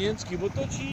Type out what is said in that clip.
kliencki, bo to ci